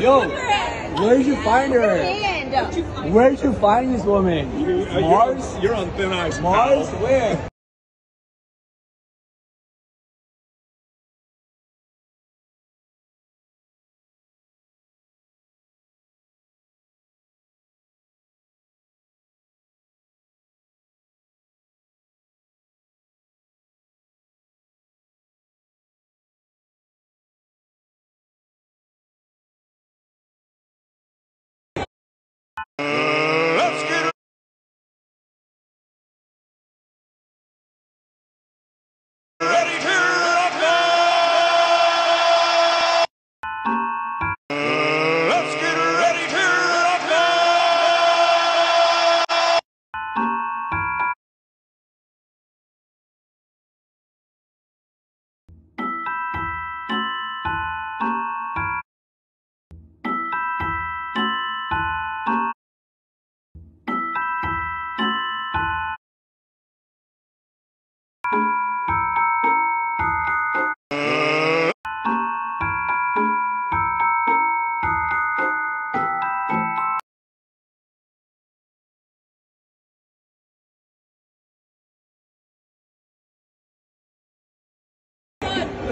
Yo, where'd you find her? Where'd you find this woman? Uh, Mars? You're, you're on thin ice. Mars? Where? Uh...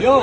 Yo,